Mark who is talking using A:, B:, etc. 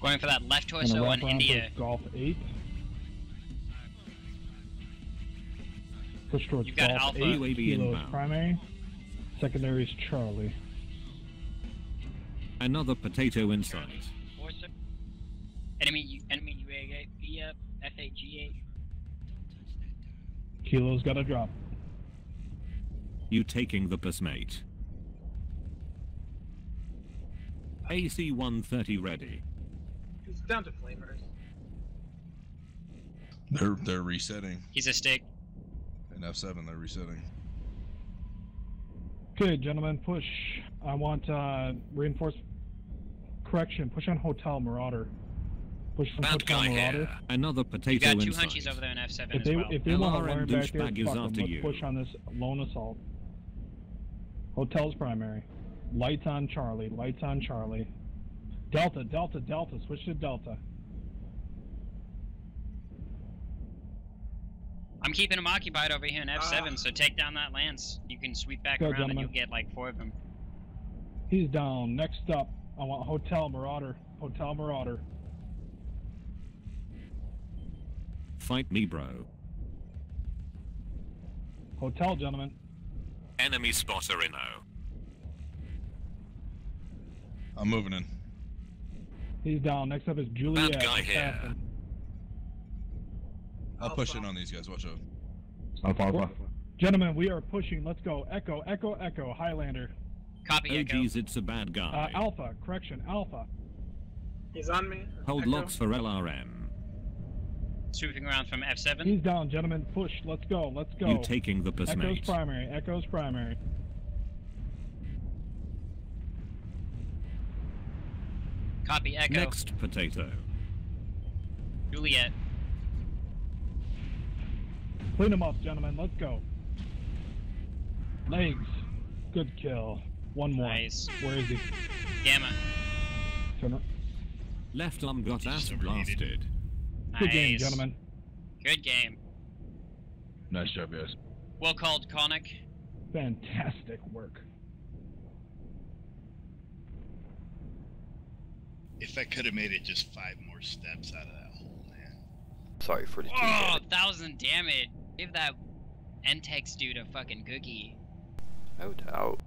A: Going for that left
B: Gonna
A: torso
B: wrap
A: and
B: around
A: India.
B: towards Golf 8. Push towards
A: You've got
B: Golf
A: Alpha.
B: 8. Kilo is
C: inbound.
B: primary. Secondary is Charlie.
C: Another potato in sight.
A: Four sir. Enemy, U- enemy UAV, via FAG8.
B: Kilo's got a drop.
C: You taking the bus, mate. AC-130 ready.
D: He's down to flamers.
E: They're they're resetting.
A: He's a stick.
E: In F7, they're resetting.
B: Okay, gentlemen, push. I want uh, reinforced correction. Push on Hotel Marauder. Push from
C: Bad
B: Hotel
C: guy
B: Marauder.
C: here. Another
A: You
C: potato
A: got two
C: in
A: hunchies over there in F7
B: If
A: as
B: they
A: well.
B: if they want to learn back there,
C: douchebag is
B: fuck 'em.
C: after
B: Let's
C: you.
B: push on this lone assault. Hotel's primary. Lights on Charlie. Lights on Charlie. Delta, Delta, Delta. Switch to Delta.
A: I'm keeping them occupied over here in F7,
D: Ah.
A: so take down that lance. You can sweep back
B: Go,
A: around and you'll get like four of them.
B: He's down. Next up, I want Hotel Marauder. Hotel Marauder.
C: Fight me, bro.
B: Hotel, gentlemen.
C: Enemy spotter in O.
E: I'm moving in.
B: He's down. Next up is Juliet.
C: guy here.
E: I'll push in on these guys. Watch out.
F: Alpha, Alpha.
B: Gentlemen, we are pushing. Let's go. Echo, Echo, Echo. Highlander.
A: Copy, Echo.
C: OG's it's a bad
B: Uh,
C: guy.
B: Alpha. Correction. Alpha.
D: He's on me.
C: Hold
D: Echo.
C: locks for LRM.
A: Swooping around from F7.
B: He's down, gentlemen. Push. Let's go. Let's go.
C: You taking the
B: Echo's
C: mate.
B: primary. Echo's primary.
A: Copy, Echo.
C: Next potato.
A: Juliet.
B: Clean them up, gentlemen. Let's go. Legs. Good kill. One more.
A: Nice.
B: Where is he?
A: Gamma.
B: Turn ar-
C: Left arm got ass
G: Overheated.
C: blasted.
B: Good game,
A: Nice.
B: gentlemen.
A: Good game.
F: Nice job, guys.
A: Well called, Conic.
B: Fantastic work.
G: If I could have made it just five more steps out of that hole, man.
H: Sorry for the two
A: Oh,
H: damage.
A: thousand damage. Give that Entex dude a fucking cookie.
H: No doubt.